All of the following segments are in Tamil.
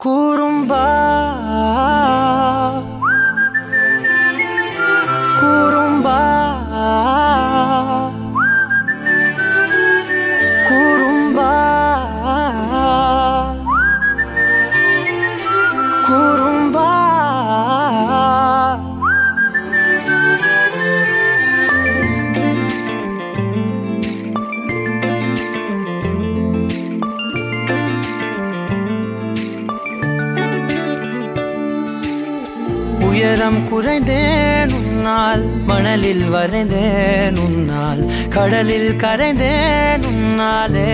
குறும்பா உயரம் குறைந்தேன் உன்னால் மணலில் வரைந்தேன் உன்னால் கடலில் கரைந்தேன் உன்னாலே.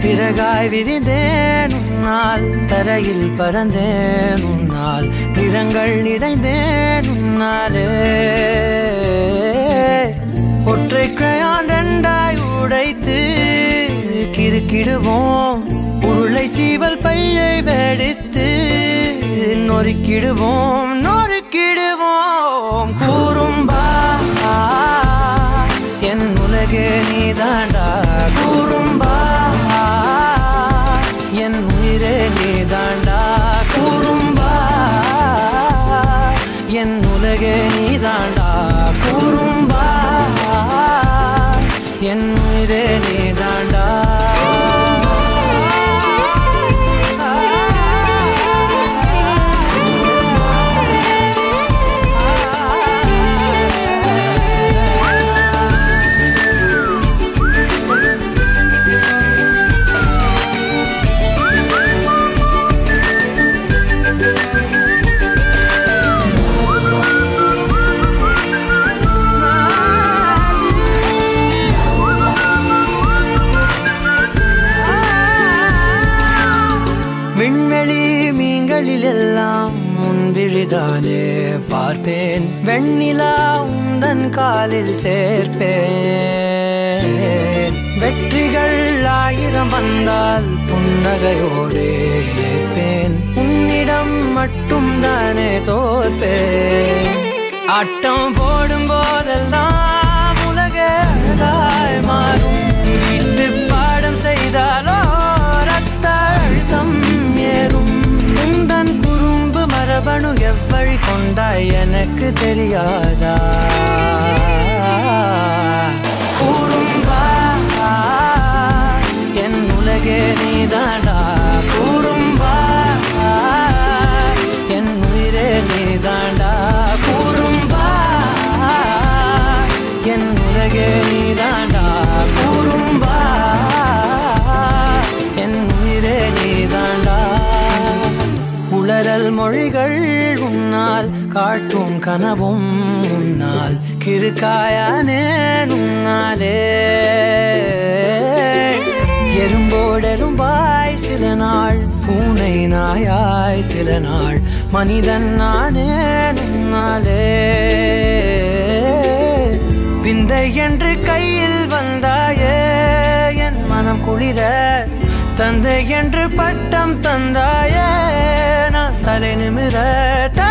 சிறகாய் விரிந்தேன் உன்னால் தரையில் பறந்தேன் உன்னால் நிறங்கள் நிறைந்தேன் உன்னாலே. ஒற்றை கிரையான் ரெண்டாய் உடைத்து கிறுக்கிடுவோம் உருளை ஜீவல் பையை வெடித்து நொறுக்கிடுவோம் நொறுக்கிடுவோம். கூறும்பா என் உலகே நீதாண்டா. கூறும்பா என் உயிரே நீதாண்டா. கூறும்பா என் உலகே நீதாண்டா. விண்வெளி மீன்களில் எல்லாம் உன் பார்ப்பேன். வெண்ணிலா உந்தன் காலில் சேர்ப்பேன். வெற்றிகள் ஆயிரம் வந்தால் புன்னகையோடு ஏற்பேன். உன்னிடம் மட்டும் தானே தோற்பேன். ஆட்டம் போடும் போதெல்லாம் तेरी याद உன்னால் காட்டும் கனவும் உன்னால் கிருக்காயானே உன்னாலே. எறும்போடெரும்பாய் சில நாள் பூனை நாயாய் சில நாள் மனிதன் நானே உன்னாலே. விந்தை என்று கையில் வந்தாயே என் மனம் குளிர தந்தை என்று பட்டம் தந்தாயே. हर में रहता